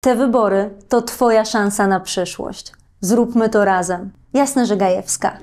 Te wybory to Twoja szansa na przyszłość. Zróbmy to razem. Jasne, że Gajewska.